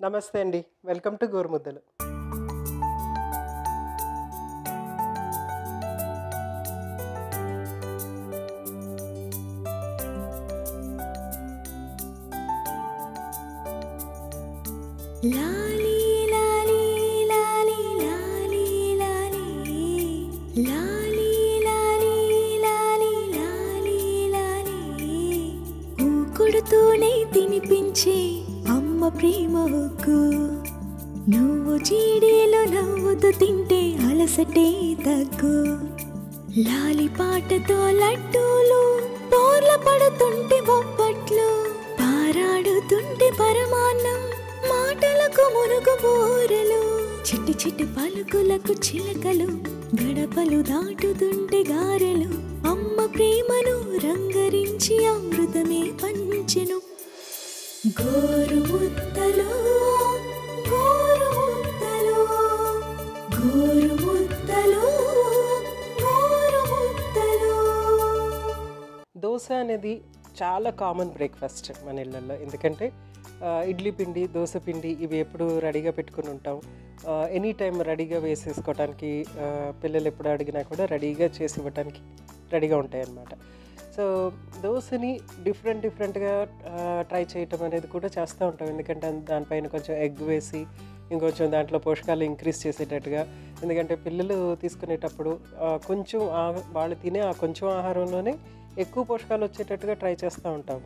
నమస్తే అండి welcome to గోరుముద్దలు లాలీ లాలి పాటతో లడ్డూలు పోర్ల పడుతుంటే బొప్పట్లు పారాడుతుంటే పరమాన్నం మాటలకు మునుగు బోరలు చిట్టి చిట్టి పలుకులకు చిలకలు గడపలు దాటుతుంటే గారెలు అమ్మ ప్రేమను రంగరించి అమృతమే పంచెను. గోరు ముద్దలు దోశ అనేది చాలా కామన్ బ్రేక్ఫాస్ట్ మన ఇళ్ళల్లో. ఎందుకంటే ఇడ్లీ పిండి దోశ పిండి ఇవి ఎప్పుడు రెడీగా పెట్టుకుని ఉంటాం. ఎనీ టైం రెడీగా వేసేసుకోవడానికి పిల్లలు ఎప్పుడు అడిగినా కూడా రెడీగా చేసి ఇవ్వడానికి రెడీగా ఉంటాయి అన్నమాట సో దోశని డిఫరెంట్ డిఫరెంట్గా ట్రై చేయటం అనేది కూడా చేస్తూ ఉంటాం. ఎందుకంటే దానిపైన కొంచెం ఎగ్ వేసి ఇంకొంచెం దాంట్లో పోషకాలు ఇంక్రీజ్ చేసేటట్టుగా. ఎందుకంటే పిల్లలు తీసుకునేటప్పుడు కొంచెం వాళ్ళు తినే ఆ కొంచెం ఆహారంలోనే ఎక్కువ పోషకాలు వచ్చేటట్టుగా ట్రై చేస్తూ ఉంటాం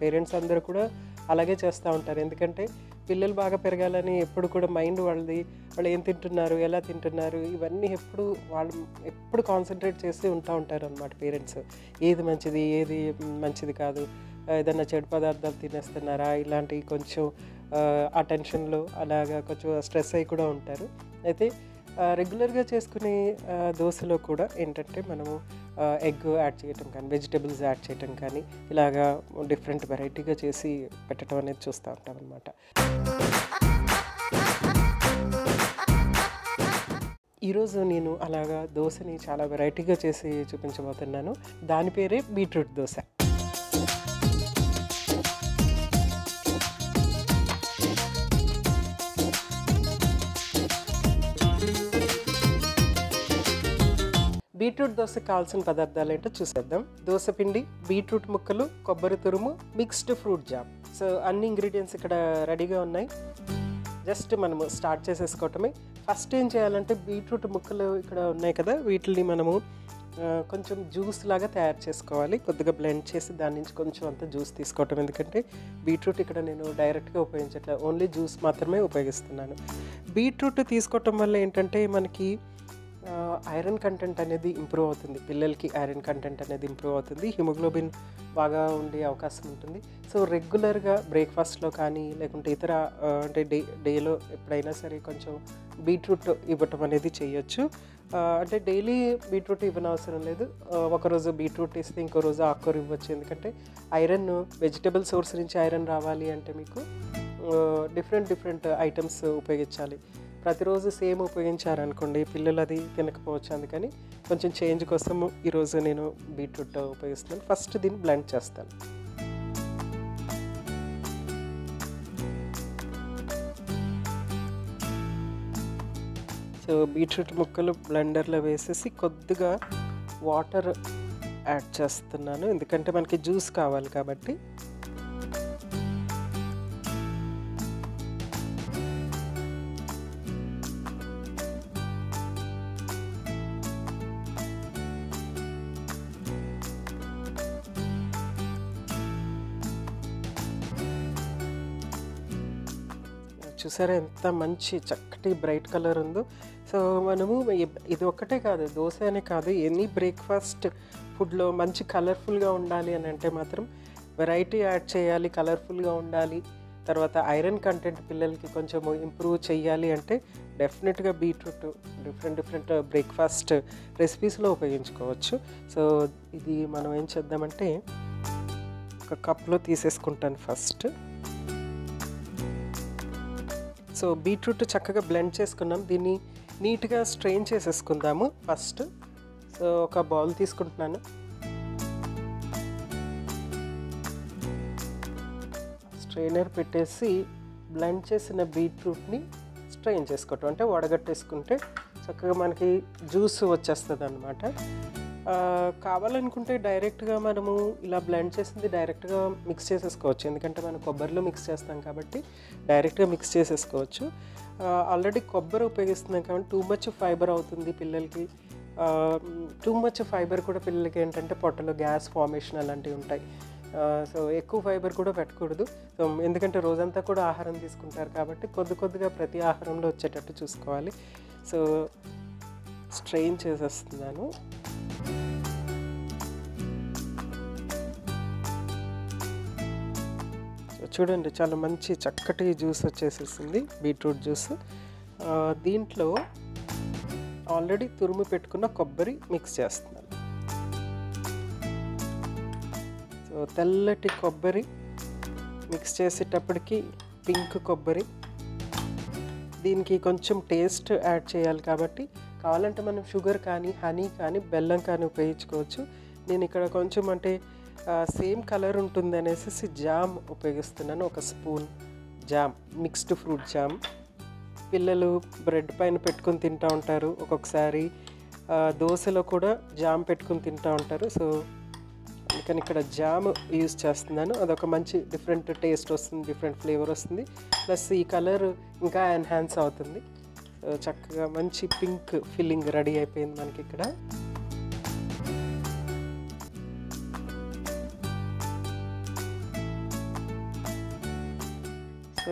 పేరెంట్స్ అందరూ కూడా అలాగే చేస్తూ ఉంటారు. ఎందుకంటే పిల్లలు బాగా పెరగాలని ఎప్పుడు కూడా మైండ్ వాళ్ళది. వాళ్ళు ఏం తింటున్నారు ఎలా తింటున్నారు ఇవన్నీ ఎప్పుడు వాళ్ళు ఎప్పుడు కాన్సన్ట్రేట్ చేసి ఉంటా ఉంటారు అనమాట పేరెంట్స్. ఏది మంచిది ఏది మంచిది కాదు. ఏదైనా చెడు పదార్థాలు తినేస్తున్నారా? ఇలాంటివి కొంచెం ఆ, టెన్షన్లో అలాగా కొంచెం స్ట్రెస్ అయి కూడా ఉంటారు. అయితే రెగ్యులర్గా చేసుకునే దోశలో కూడా ఏంటంటే మనము ఎగ్ యాడ్ చేయటం కానీ వెజిటేబుల్స్ యాడ్ చేయటం కానీ ఇలాగా డిఫరెంట్ వెరైటీగా చేసి పెట్టడం అనేది చూస్తూ ఉంటాం అనమాట ఈరోజు నేను అలాగా దోశని చాలా వెరైటీగా చేసి చూపించబోతున్నాను. దాని పేరే బీట్రూట్ దోశ. బీట్రూట్ దోశ కావాల్సిన పదార్థాలు ఏంటో చూసేద్దాం. దోశ పిండి బీట్రూట్ ముక్కలు కొబ్బరి తురుము మిక్స్డ్ ఫ్రూట్ జామ్. సో అన్ని ఇంగ్రీడియంట్స్ ఇక్కడ రెడీగా ఉన్నాయి. జస్ట్ మనము స్టార్ట్ చేసేసుకోవటమే. ఫస్ట్ ఏం చేయాలంటే బీట్రూట్ ముక్కలు ఇక్కడ ఉన్నాయి కదా వీటిని మనము కొంచెం జ్యూస్ లాగా తయారు చేసుకోవాలి. కొద్దిగా బ్లెండ్ చేసి దాని నుంచి కొంచెం అంత జ్యూస్ తీసుకోవటం. ఎందుకంటే బీట్రూట్ ఇక్కడ నేను డైరెక్ట్గా ఉపయోగించట్లేదు. ఓన్లీ జ్యూస్ మాత్రమే ఉపయోగిస్తున్నాను. బీట్రూట్ తీసుకోవటం వల్ల ఏంటంటే మనకి ఐరన్ కంటెంట్ అనేది ఇంప్రూవ్ అవుతుంది. పిల్లలకి ఐరన్ కంటెంట్ అనేది ఇంప్రూవ్ అవుతుంది. హిమోగ్లోబిన్ బాగా ఉండే అవకాశం ఉంటుంది. సో రెగ్యులర్గా బ్రేక్ఫాస్ట్లో కానీ లేకుంటే ఇతర అంటే డే డేలో ఎప్పుడైనా సరే కొంచెం బీట్రూట్ ఇవ్వటం అనేది చేయొచ్చు. అంటే డైలీ బీట్రూట్ ఇవ్వనవసరం లేదు. ఒకరోజు బీట్రూట్ ఇస్తే ఇంకో రోజు ఆకుకూర ఇవ్వచ్చు. ఎందుకంటే ఐరన్ వెజిటబుల్ సోర్స్ నుంచి ఐరన్ రావాలి అంటే మీకు డిఫరెంట్ డిఫరెంట్ ఐటమ్స్ ఉపయోగించాలి. ప్రతిరోజు సేమ్ ఉపయోగించారనుకోండి పిల్లలు అది తినకపోవచ్చు అందుకని కొంచెం చేంజ్ కోసం ఈరోజు నేను బీట్రూట్ ఉపయోగిస్తున్నాను. ఫస్ట్ దీన్ని బ్లెండ్ చేస్తాను. సో బీట్రూట్ ముక్కలు బ్లెండర్లో వేసేసి కొద్దిగా వాటర్ యాడ్ చేస్తున్నాను. ఎందుకంటే మనకి జ్యూస్ కావాలి కాబట్టి చూసారా? ఎంత మంచి చక్కటి బ్రైట్ కలర్ ఉందో. సో మనము ఇది ఒక్కటే కాదు దోశ అనే కాదు. ఎనీ బ్రేక్ఫాస్ట్ ఫుడ్లో మంచి కలర్ఫుల్గా ఉండాలి అని అంటే మాత్రం వెరైటీ యాడ్ చేయాలి కలర్ఫుల్గా ఉండాలి. తర్వాత ఐరన్ కంటెంట్ పిల్లలకి కొంచెం ఇంప్రూవ్ చేయాలి అంటే డెఫినెట్గా బీట్రూట్ డిఫరెంట్ డిఫరెంట్ బ్రేక్ఫాస్ట్ రెసిపీస్లో ఉపయోగించుకోవచ్చు. సో ఇది మనం ఏం చేద్దామంటే ఒక కప్లో తీసేసుకుంటాను ఫస్ట్. సో బీట్రూట్ చక్కగా బ్లెండ్ చేసుకున్నాం. దీన్ని నీట్గా స్ట్రెయిన్ చేసేసుకుందాము ఫస్ట్. సో ఒక బౌల్ తీసుకుంటున్నాను. స్ట్రైనర్ పెట్టేసి బ్లెండ్ చేసిన బీట్రూట్ని స్ట్రెయిన్ చేసుకోవటం. అంటే వడగట్టేసుకుంటే చక్కగా మనకి జ్యూస్ వచ్చేస్తుంది అనమాట కావాలనుకుంటే డైరెక్ట్గా మనము ఇలా బ్లెండ్ చేసింది డైరెక్ట్గా మిక్స్ చేసేసుకోవచ్చు. ఎందుకంటే మనం కొబ్బరిలో మిక్స్ చేస్తాం కాబట్టి డైరెక్ట్గా మిక్స్ చేసేసుకోవచ్చు. ఆల్రెడీ కొబ్బరి ఉపయోగిస్తున్నాం కాబట్టి టూ మచ్ ఫైబర్ అవుతుంది పిల్లలకి. టూ మచ్ ఫైబర్ కూడా పిల్లలకి ఏంటంటే పొట్టలో గ్యాస్ ఫార్మేషన్ అలాంటివి ఉంటాయి. సో ఎక్కువ ఫైబర్ కూడా పెట్టకూడదు. సో ఎందుకంటే రోజంతా కూడా ఆహారం తీసుకుంటారు కాబట్టి కొద్ది కొద్దిగా ప్రతి ఆహారంలో వచ్చేటట్టు చూసుకోవాలి. సో స్ట్రెయిన్ చేసేస్తున్నాను. చూడండి చాలా మంచి చక్కటి జ్యూస్ వచ్చేసేసింది బీట్రూట్ జ్యూస్. దీంట్లో ఆల్రెడీ తురుము పెట్టుకున్న కొబ్బరి మిక్స్ చేస్తున్నాను. సో తెల్లటి కొబ్బరి మిక్స్ చేసేటప్పటికి పింక్ కొబ్బరి. దీనికి కొంచెం టేస్ట్ యాడ్ చేయాలి కాబట్టి కావాలంటే మనం షుగర్ కానీ హనీ కానీ బెల్లం కానీ ఉపయోగించుకోవచ్చు. నేను ఇక్కడ కొంచెం అంటే సేమ్ కలర్ ఉంటుంది అనేసి జామ్ ఉపయోగిస్తున్నాను ఒక spoon jam mixed fruit jam. పిల్లలు బ్రెడ్ పైన పెట్టుకొని తింటూ ఉంటారు ఒక్కొక్కసారి దోశలో కూడా జామ్ పెట్టుకొని తింటూ ఉంటారు. సో అందుకని ఇక్కడ జామ్ యూస్ చేస్తున్నాను. అదొక మంచి డిఫరెంట్ టేస్ట్ వస్తుంది డిఫరెంట్ ఫ్లేవర్ వస్తుంది. ప్లస్ ఈ కలర్ ఇంకా ఎన్హాన్స్ అవుతుంది. చక్కగా మంచి పింక్ ఫిల్లింగ్ రెడీ అయిపోయింది మనకి ఇక్కడ.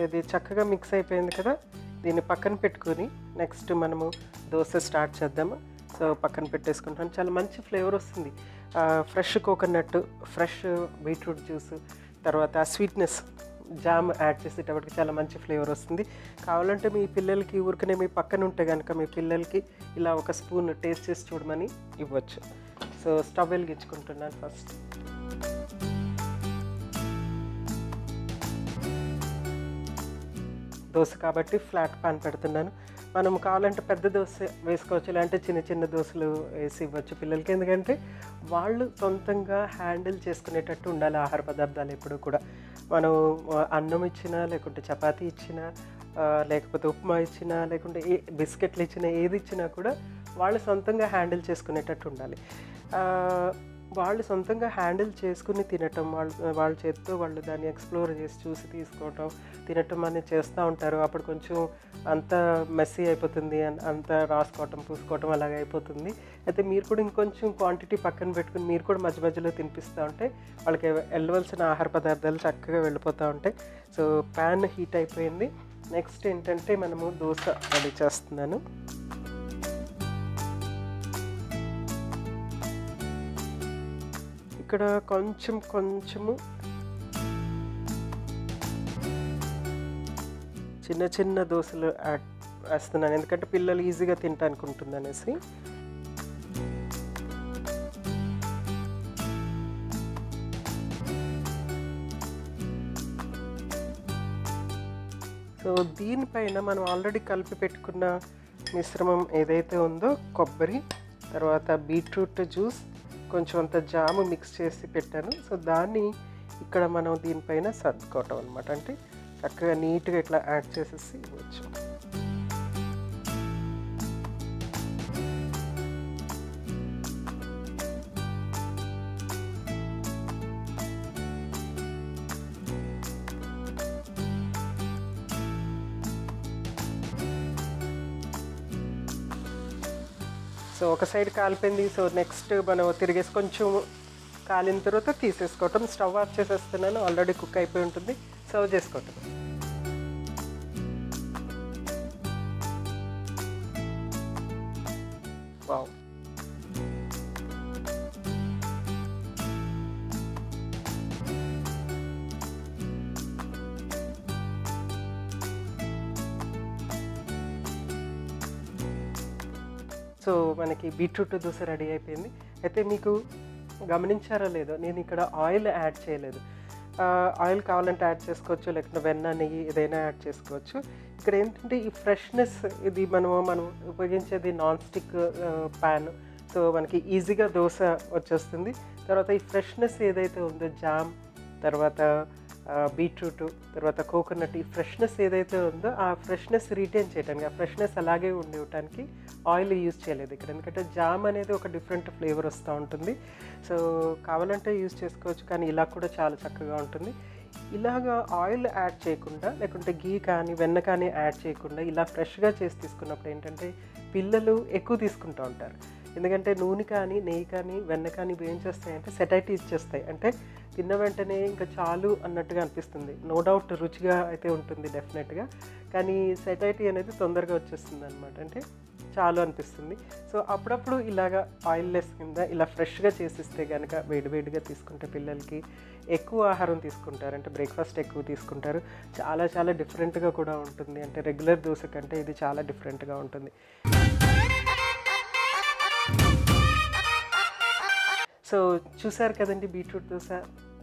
ఇది చక్కగా మిక్స్ అయిపోయింది కదా? దీన్ని పక్కన పెట్టుకొని నెక్స్ట్ మనము దోశ స్టార్ట్ చేద్దాము. సో పక్కన పెట్టేసుకుంటాను. చాలా మంచి ఫ్లేవర్ వస్తుంది. Fresh coconut fresh beetroot juice తర్వాత స్వీట్నెస్ జామ్ యాడ్ చేసేటప్పటికి చాలా మంచి ఫ్లేవర్ వస్తుంది. కావాలంటే మీ పిల్లలకి ఊరికనే మీ పక్కన ఉంటే కనుక మీ పిల్లలకి ఇలా ఒక స్పూన్ టేస్ట్ చేసి చూడమని ఇవ్వచ్చు. సో స్టవ్ వెలిగించుకుంటున్నాను ఫస్ట్ దోశ కాబట్టి ఫ్లాట్ పాన్ పెడుతున్నాను. మనం కావాలంటే పెద్ద దోశ వేసుకోవచ్చు లేదంటే చిన్న చిన్న దోశలు వేసి ఇవ్వచ్చు పిల్లలకి. ఎందుకంటే వాళ్ళు సొంతంగా హ్యాండిల్ చేసుకునేటట్టు ఉండాలి ఆహార పదార్థాలు ఎప్పుడు కూడా. మనం అన్నం ఇచ్చినా లేకుంటే చపాతీ ఇచ్చినా లేకపోతే ఉప్మా ఇచ్చినా లేకుంటే ఏ బిస్కెట్లు ఇచ్చినా ఏది ఇచ్చినా కూడా వాళ్ళు సొంతంగా హ్యాండిల్ చేసుకునేటట్టు ఉండాలి. వాళ్ళు సొంతంగా హ్యాండిల్ చేసుకుని తినటం వాళ్ళు వాళ్ళ చేతితో వాళ్ళు దాన్ని ఎక్స్ప్లోర్ చేసి చూసి తీసుకోవటం తినటం అనేది చేస్తూ ఉంటారు. అప్పుడు కొంచెం అంత మెస్సీ అయిపోతుంది అన్- అంత రాసుకోవటం పూసుకోవటం అలాగే అయిపోతుంది. అయితే మీరు కూడా ఇంకొంచెం క్వాంటిటీ పక్కన పెట్టుకుని మీరు కూడా మధ్య మధ్యలో తినిపిస్తూ ఉంటే వాళ్ళకి వెళ్ళవలసిన ఆహార పదార్థాలు చక్కగా వెళ్ళిపోతూ ఉంటాయి. సో ప్యాన్ హీట్ అయిపోయింది. నెక్స్ట్ ఏంటంటే మనము దోశ రెడీ చేస్తున్నాను. ఇక్కడ కొంచెం కొంచెము చిన్న చిన్న దోశలు యాడ్ వేస్తున్నాను. ఎందుకంటే పిల్లలు ఈజీగా తింటానికి ఉంటుంది అనేసి సో దీనిపైన మనం ఆల్రెడీ కలిపి పెట్టుకున్న మిశ్రమం ఏదైతే ఉందో కొబ్బరి తర్వాత బీట్రూట్ జ్యూస్ కొంచెం అంత జాము మిక్స్ చేసి పెట్టాను. సో దాన్ని ఇక్కడ మనం దీనిపైన సర్దుకోవటం అనమాట అంటే చక్కగా నీట్గా ఇట్లా యాడ్ చేసేసి ఇవ్వచ్చు. సో ఒక సైడ్ కాలిపోయింది. సో నెక్స్ట్ మనం తిరిగేసి కొంచెం కాలిన తర్వాత తీసేసుకోవటం. స్టవ్ ఆఫ్ చేసేస్తున్నాను. ఆల్రెడీ కుక్ అయిపోయి ఉంటుంది. సర్వ్ చేసుకోవటం. సో మనకి బీట్రూట్ దోశ రెడీ అయిపోయింది. అయితే మీకు గమనించారా లేదో నేను ఇక్కడ ఆయిల్ యాడ్ చేయలేదు. ఆయిల్ కావాలంటే యాడ్ చేసుకోవచ్చు లేకుంటే వెన్న నెయ్యి ఏదైనా యాడ్ చేసుకోవచ్చు. ఇక్కడ ఏంటంటే ఈ ఫ్రెష్నెస్ ఇది మనం మనం ఉపయోగించేది నాన్ స్టిక్ ప్యాన్. సో మనకి ఈజీగా దోశ వచ్చేస్తుంది. తర్వాత ఈ ఫ్రెష్నెస్ ఏదైతే ఉందో జామ్ తర్వాత బీట్రూట్ తర్వాత కోకోనట్ ఈ ఫ్రెష్నెస్ ఏదైతే ఉందో ఆ ఫ్రెష్నెస్ రిటైన్ చేయడానికి ఆ ఫ్రెష్నెస్ అలాగే ఉండటానికి ఆయిల్ యూజ్ చేయలేదు ఇక్కడ. ఎందుకంటే జామ్ అనేది ఒక డిఫరెంట్ ఫ్లేవర్ వస్తూ ఉంటుంది. సో కావాలంటే యూజ్ చేసుకోవచ్చు కానీ ఇలా కూడా చాలా చక్కగా ఉంటుంది. ఇలాగా ఆయిల్ యాడ్ చేయకుండా లేకుంటే గీ కానీ వెన్న కానీ యాడ్ చేయకుండా ఇలా ఫ్రెష్గా చేసి తీసుకున్నప్పుడు ఏంటంటే పిల్లలు ఎక్కువ తీసుకుంటూ ఉంటారు. ఎందుకంటే నూనె కానీ నెయ్యి కానీ వెన్న కానీ ఇవి ఏం చేస్తాయంటే సెటైటీ ఇచ్చేస్తాయి. అంటే తిన్న వెంటనే ఇంకా చాలు అన్నట్టుగా అనిపిస్తుంది. నో డౌట్ రుచిగా అయితే ఉంటుంది డెఫినెట్గా. కానీ సెటైటీ అనేది తొందరగా వచ్చేస్తుంది అనమాట అంటే చాలు అనిపిస్తుంది. సో అప్పుడప్పుడు ఇలాగా ఆయిల్ లెస్ కింద ఇలా ఫ్రెష్గా చేసిస్తే కనుక వేడివేడిగా తీసుకుంటే పిల్లలకి ఎక్కువ ఆహారం తీసుకుంటారు. అంటే బ్రేక్ఫాస్ట్ ఎక్కువ తీసుకుంటారు. చాలా చాలా డిఫరెంట్గా కూడా ఉంటుంది. అంటే రెగ్యులర్ దోశ కంటే ఇది చాలా డిఫరెంట్గా ఉంటుంది. సో చూసారు కదండి బీట్రూట్ దోశ?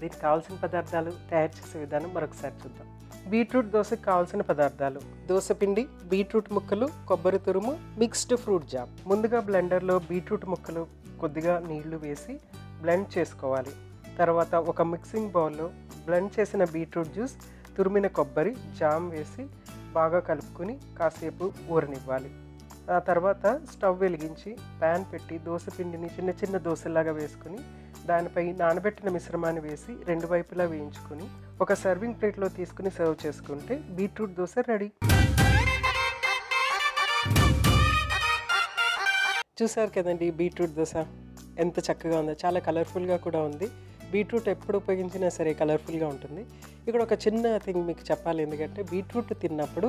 దీనికి కావాల్సిన పదార్థాలు తయారు చేసే విధానం మరొకసారి చూద్దాం. బీట్రూట్ దోశకు కావాల్సిన పదార్థాలు. దోశ పిండి బీట్రూట్ ముక్కలు కొబ్బరి తురుము మిక్స్డ్ ఫ్రూట్ జామ్. ముందుగా బ్లెండర్లో బీట్రూట్ ముక్కలు కొద్దిగా నీళ్ళు వేసి బ్లెండ్ చేసుకోవాలి. తర్వాత ఒక మిక్సింగ్ బౌల్లో బ్లెండ్ చేసిన బీట్రూట్ జ్యూస్ తురిమిన కొబ్బరి జామ్ వేసి బాగా కలుపుకొని కాసేపు ఊరనివ్వాలి. ఆ తర్వాత స్టవ్ వెలిగించి ప్యాన్ పెట్టి దోశ పిండిని చిన్న చిన్న దోశలాగా వేసుకుని దానిపై నానబెట్టిన మిశ్రమాన్ని వేసి రెండు వైపులా వేయించుకొని ఒక సర్వింగ్ ప్లేట్లో తీసుకుని సర్వ్ చేసుకుంటే బీట్రూట్ దోశ రెడీ. చూసారు కదండి బీట్రూట్ దోశ? ఎంత చక్కగా ఉందో చాలా కలర్ఫుల్గా కూడా ఉంది. బీట్రూట్ ఎప్పుడు ఉపయోగించినా సరే కలర్ఫుల్గా ఉంటుంది. ఇక్కడ ఒక చిన్న థింగ్ మీకు చెప్పాలి ఎందుకంటే బీట్రూట్ తిన్నప్పుడు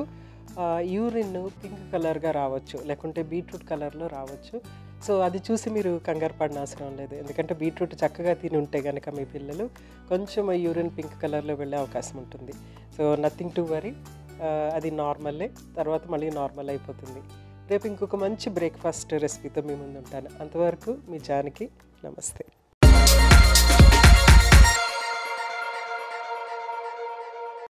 యూరిన్ పింక్ కలర్గా రావచ్చు. లేకుంటే బీట్రూట్ కలర్లో రావచ్చు. సో అది చూసి మీరు కంగారు పడిన అవసరం లేదు. ఎందుకంటే బీట్రూట్ చక్కగా తిని ఉంటే కనుక మీ పిల్లలు కొంచెం యూరిన్ పింక్ కలర్లో వెళ్ళే అవకాశం ఉంటుంది. సో నథింగ్ టు వరీ అది నార్మల్లే తర్వాత మళ్ళీ నార్మల్ అయిపోతుంది. రేపు ఇంకొక మంచి బ్రేక్ఫాస్ట్ రెసిపీతో మీ ముందు ఉంటాను. అంతవరకు మీ జానికి నమస్తే.